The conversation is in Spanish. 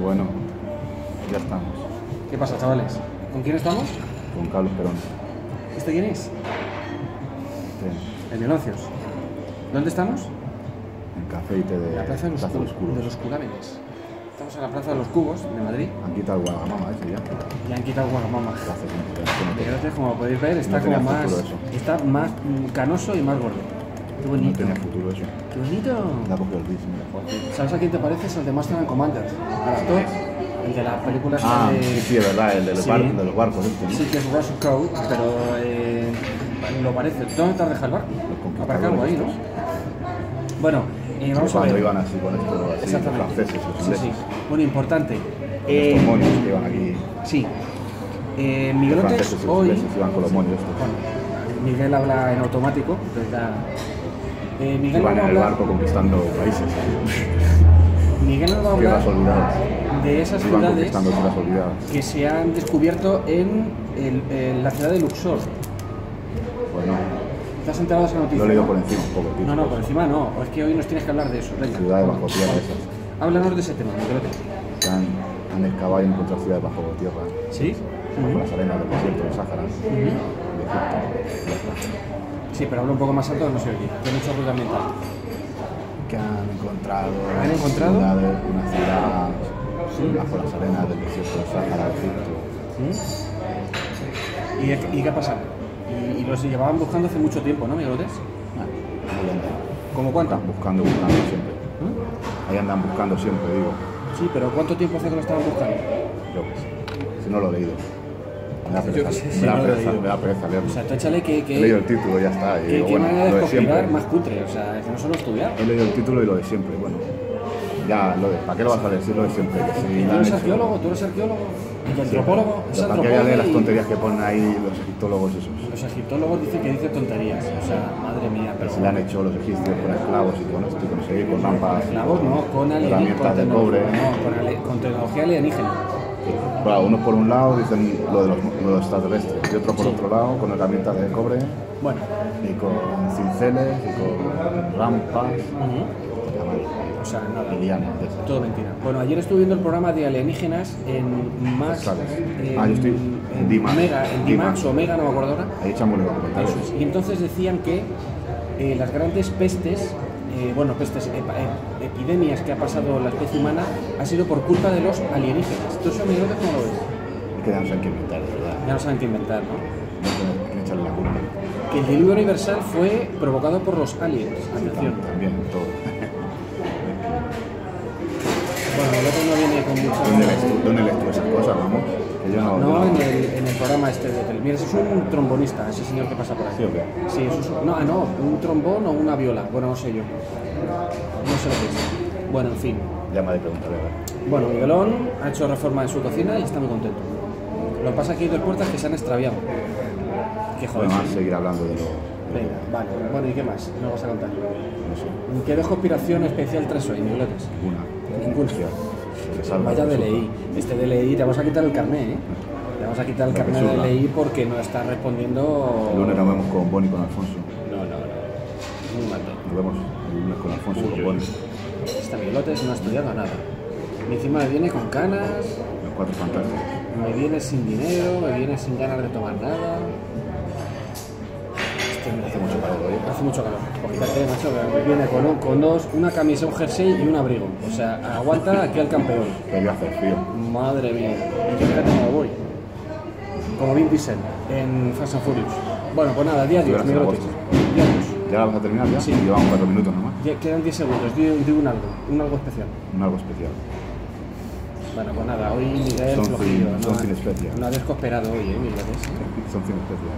Bueno, ya estamos. ¿Qué pasa, chavales? ¿Con quién estamos? Con Carlos Perón. ¿Este quién es? Sí, El de Nocios. ¿Dónde estamos? En café y té de la Plaza de los, Plaza los de los Curámenes. Estamos en la Plaza de los Cubos de Madrid. Han quitado el Guagamama ese ya. Y han quitado Guagamama. Que no tengo- Miguelotes, como podéis ver, está No como más, está más canoso y más gordo. Qué No bonito. tenía futuro eso. Qué bonito. Le ha cogido el mira. ¿Sabes a quién te pareces? Al de Master and Commanders. Al actor. El de las películas Ah, de... sí, sí, es verdad, el de los, Sí. bar- de los barcos. Este, ¿no? Sí, que es Russell Crowe, pero eh, lo parece. ¿Dónde te has dejado el barco? Aparcado ahí, ¿no? Bueno, eh, vamos a Cuando ver. iban así con esto, así, los franceses, los Sí, ingleses. sí. Bueno, importante. Eh, estos monios que iban aquí. sí. Eh, Los Miguelotes franceses y los hoy. ingleses iban con los monios estos. Bueno, Miguel habla en automático, entonces ya. Eh, Miguel Iban nos va en el barco conquistando países. Miguel nos va a hablar olvidadas. de esas ciudades que se han descubierto en, el- en la ciudad de Luxor. Pues no, ¿Te has enterado de esa noticia? lo he leído por encima un poco. tío. No, no, por encima no. Es que hoy nos tienes que hablar de eso. Venga. Ciudades bajo tierra esas. Háblanos de ese tema. Que han, han excavado y han encontrado ciudades bajo tierra. ¿Sí? Bajo las arenas del desierto del Sáhara. De Egipto. Sí, pero habla un poco más alto, no se oye. Tiene mucho ruido ambiental. que han encontrado, ¿Han encontrado? ciudades, una ciudad bajo las arenas del desierto de Egipto. ¿Y, y qué ha pasado? Y, y los llevaban buscando hace mucho tiempo, ¿no, Miguelotes? Ah. ¿Cómo cuánto? Buscando, buscando siempre. ¿Mm? Ahí andan buscando siempre, digo. Sí, pero ¿cuánto tiempo hace que lo estaban buscando? Yo qué sé. Si no lo he leído. Me da pereza, me da pereza, me da pereza leerlo. O sea, tú échale que... que He leído el título y ya está. Y ¿Qué, digo, qué bueno, lo de siempre. más cutre? O sea, es que no solo estudiar. He leído el título y lo de siempre, bueno. Ya, lo de, ¿para qué lo vas a decir lo de siempre? Que si ¿Y tú eres arqueólogo? ¿Tú eres arqueólogo? ¿Y Sí, antropólogo? ¿Es ¿Para qué voy a antropólogo? leer las tonterías que ponen ahí los egiptólogos esos? Los egiptólogos dicen que dice tonterías. O sea, madre mía, pero... Se le han hecho los egipcios con esclavos y con esto y con seguir con lámparas. Esclavos no, con herramientas de cobre. No, con, ale- con tecnología alienígena. Claro, unos por un lado dicen lo de los, lo de los extraterrestres y otro por Sí. otro lado con herramientas de cobre Bueno, y con cinceles y con rampas. Ya vale. o sea, nada. Lianas. Todo mentira. Bueno, ayer estuve viendo el programa de alienígenas en Max. Sales. en- Ah, yo estoy en D-Max. Mega, en D-Max. o Mega, no me acuerdo ahora. Ahí echamos es. Y entonces decían que eh, las grandes pestes, eh, bueno, pestes, epa- eh, epidemias que ha pasado la especie humana ha sido por culpa de los alienígenas. ¿Tú eso, Miguel, cómo lo ves? Es que ya no saben qué inventar, de verdad. Ya no saben qué inventar, ¿no? No quién echarle la culpa. Que el diluvio universal fue provocado por los aliens. Atención. También, todo. Bueno, el otro no viene con ¿Dónde lees mucho... tú, dónde lees tú esas cosas, vamos? Yo no. No, yo en el, en el programa este de tele. Mira, es un trombonista, ese señor que pasa por aquí. ¿Sí o qué? Sí, eso es un- no, no, un trombón o una viola. Bueno, no sé yo. No sé lo que es. Bueno, en fin. Llama de preguntarle. Bueno, Miguelón ha hecho reforma en su cocina y está muy contento. Lo que pasa es que hay dos puertas que se han extraviado. Qué joder. Podemos seguir hablando de lo. Venga, vale. Bueno, ¿y qué más? Me vas a contar. No sé, ¿Qué de conspiración especial traes hoy, Miguelotes? ninguna. Ninguna. Vaya DLI. Este DLI, te vamos a quitar el carnet, ¿eh? Te vamos a quitar el carnet de. DLI porque no está respondiendo... El lunes nos vemos con Bonnie y con Alfonso. No, no, no. Muy mal. Nos vemos el lunes con Alfonso y con Bonnie. Este Miguelotes no ha estudiado nada. Y encima me viene con canas, Los cuatro fantásticos. me viene sin dinero, me viene sin ganas de tomar nada. Hace mucho calor. Fíjate, macho, viene con, un- con dos, una camisa, un jersey y un abrigo. O sea, aguanta aquí al campeón. Yo hace frío. Madre mía. Yo fíjate cómo voy. Como Vin Diesel en Fast and Furious. Bueno, pues nada, día 10, Estuvieras en Miguelotes. agosto. Día 10. ¿Ya la vas a terminar ya? Sí. Llevamos cuatro minutos nomás. Ya Quedan 10 segundos, digo, digo un algo, un algo especial. Un algo especial. Bueno, pues nada, hoy Miguel Something- flojillo. No, something special. no ha descosperado hoy, ¿eh, Miguelotes? Son cine especial.